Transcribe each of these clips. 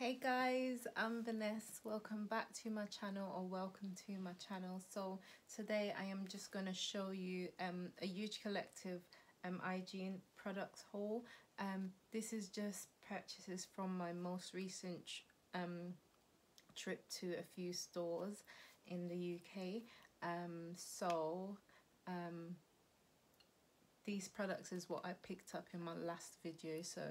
Hey guys, I'm Vanessa. Welcome back to my channel or welcome to my channel. So today I am just going to show you um, a huge collective um, hygiene products haul. Um, this is just purchases from my most recent um, trip to a few stores in the UK. Um, so um, these products is what I picked up in my last video. So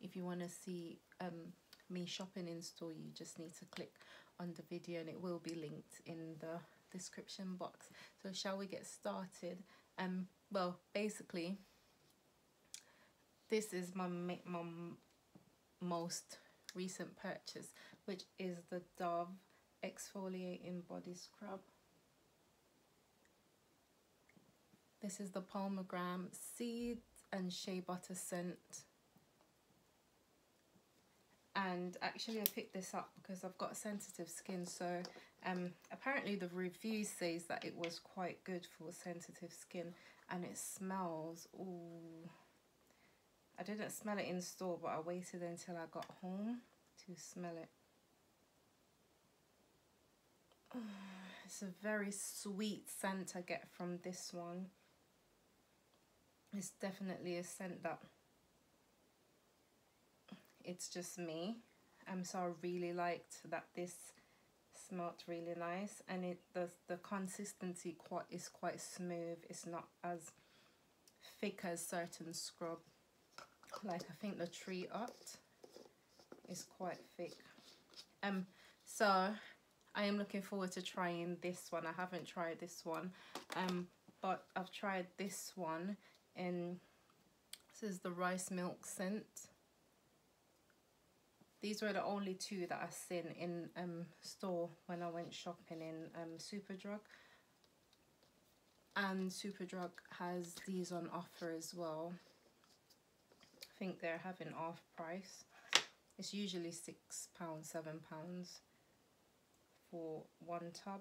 if you want to see um, me shopping in store you just need to click on the video and it will be linked in the description box. So shall we get started? Um well basically this is my my most recent purchase which is the Dove exfoliating body scrub. This is the pomegranate seed and shea butter scent and actually I picked this up because I've got sensitive skin so um, apparently the review says that it was quite good for sensitive skin and it smells ooh. I didn't smell it in store but I waited until I got home to smell it. It's a very sweet scent I get from this one. It's definitely a scent that it's just me. Um so I really liked that this smelt really nice and it the the consistency quite is quite smooth. It's not as thick as certain scrub. Like I think the Tree Hut is quite thick. Um so I am looking forward to trying this one. I haven't tried this one. Um but I've tried this one in this is the rice milk scent these were the only two that I seen in um, store when I went shopping in um, Superdrug. And Superdrug has these on offer as well. I think they're having off price. It's usually £6, £7 for one tub.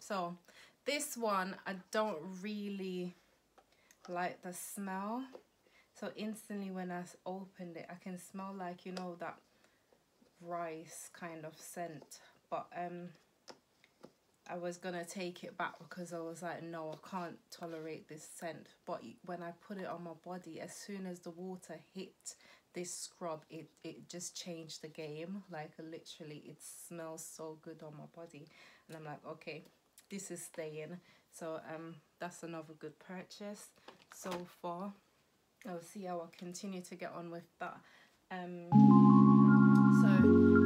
So this one, I don't really like the smell. So instantly when I opened it, I can smell like, you know, that rice kind of scent but um I was gonna take it back because I was like no I can't tolerate this scent. But when I put it on my body as soon as the water hit this scrub it it just changed the game. Like literally it smells so good on my body. And I'm like okay this is staying. So um that's another good purchase so far. I'll see how I continue to get on with that. Um thought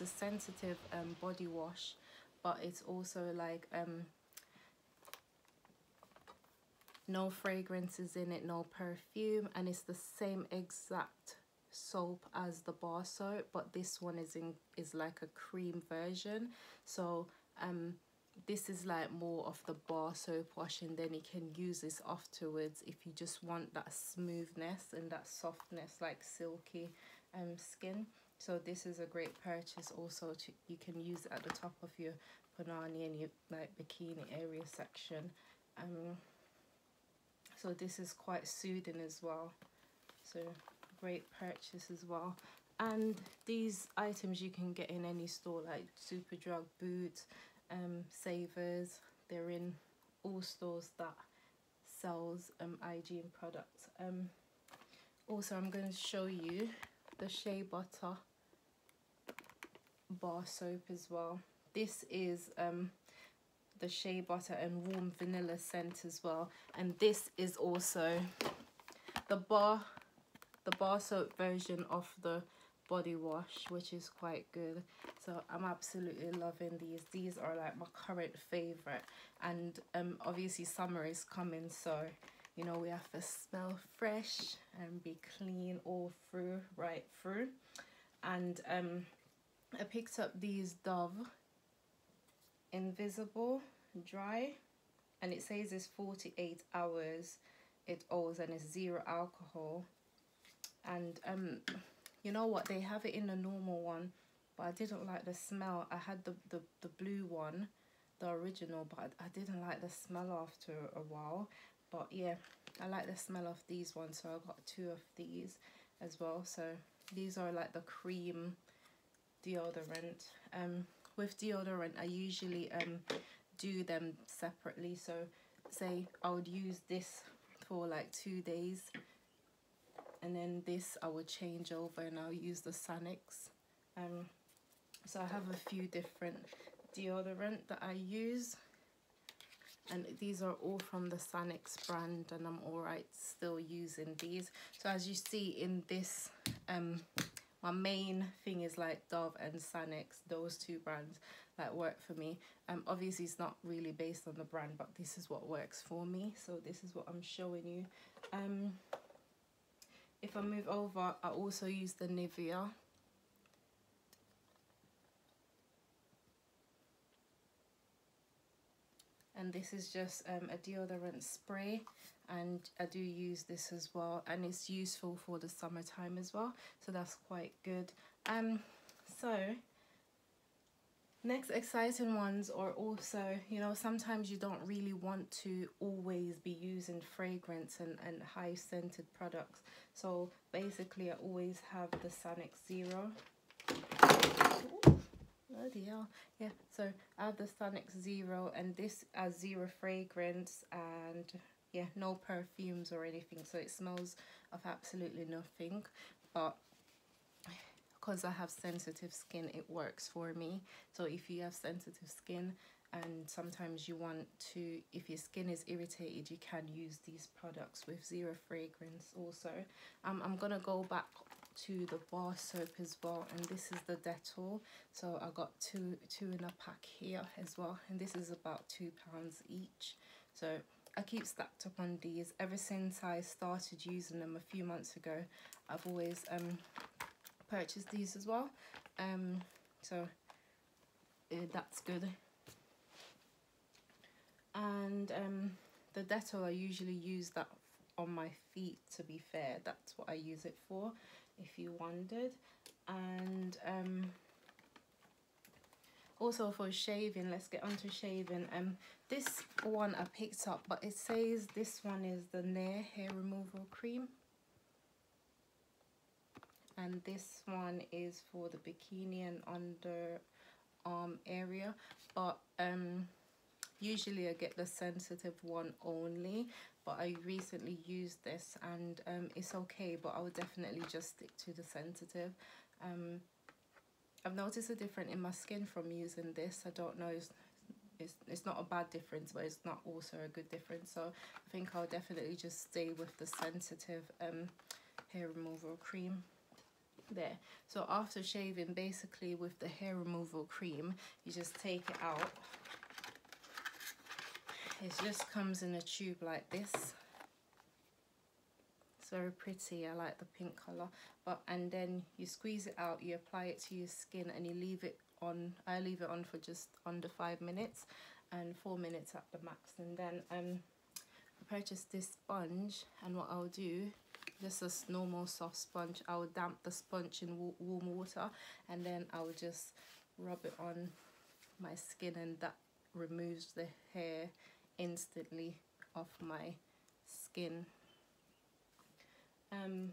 It's a sensitive um, body wash, but it's also like um, no fragrances in it, no perfume, and it's the same exact soap as the bar soap, but this one is in is like a cream version. So um this is like more of the bar soap wash and then you can use this afterwards if you just want that smoothness and that softness like silky um skin so this is a great purchase also to you can use it at the top of your punani and your like bikini area section um so this is quite soothing as well so great purchase as well and these items you can get in any store like Superdrug Boots um, Savers. They're in all stores that sells um, hygiene products. Um, also, I'm going to show you the Shea Butter bar soap as well. This is um, the Shea Butter and Warm Vanilla scent as well. And this is also the bar, the bar soap version of the body wash which is quite good so i'm absolutely loving these these are like my current favorite and um obviously summer is coming so you know we have to smell fresh and be clean all through right through and um i picked up these dove invisible dry and it says it's 48 hours it owes and it's zero alcohol. And um you know what? They have it in the normal one but I didn't like the smell. I had the the, the blue one the original but I, didn't like the smell after a while. But yeah I like the smell of these ones so I got two of these as well. So these are like the cream deodorant. Um with deodorant I usually um do them separately. So say I would use this for like two days and then this I would change over and I'll use the Sanex um, so I have a few different deodorant that I use and these are all from the Sanex brand and I'm alright still using these. So as you see in this um my main thing is like Dove and Sanex those two brands that work for me. Um obviously it's not really based on the brand but this is what works for me so this is what I'm showing you. Um if I move over, I also use the Nivea. And this is just um, a deodorant spray and I do use this as well and it's useful for the summertime as well so that's quite good um so Next exciting ones are also, you know, sometimes you don't really want to always be using fragrance and, and high scented products. So basically I always have the Sanex Zero. Bloody hell. Yeah, so I have the Sanex Zero and this has zero fragrance and yeah, no perfumes or anything. So it smells of absolutely nothing. But because I have sensitive skin it works for me so if you have sensitive skin and sometimes you want to if your skin is irritated you can use these products with zero fragrance also um, I'm gonna go back to the bar soap as well and this is the Dettol so I got two two in a pack here as well and this is about two pounds each so I keep stacked up on these ever since I started using them a few months ago. I've always um purchased these as well. Um so uh, that's good. And um the Dettol I usually use that on my feet to be fair. That's what I use it for if you wondered. And um also for shaving let's get on to shaving. Um this one I picked up but it says this one is the Nair hair removal cream. And this one is for the bikini and underarm area but um usually I get the sensitive one only but I recently used this and um, it's okay but I would definitely just stick to the sensitive. Um, I've noticed a difference in my skin from using this. I don't know it's, it's, it's not a bad difference but it's not also a good difference. So I think I'll definitely just stay with the sensitive um, hair removal cream there. So after shaving basically with the hair removal cream you just take it out. It just comes in a tube like this it's very pretty I like the pink color but and then you squeeze it out you apply it to your skin and you leave it on I leave it on for just under five minutes and four minutes at the max. And then um I purchased this sponge and what I'll do just a normal soft sponge I will damp the sponge in warm water and then I will just rub it on my skin and that removes the hair instantly off my skin um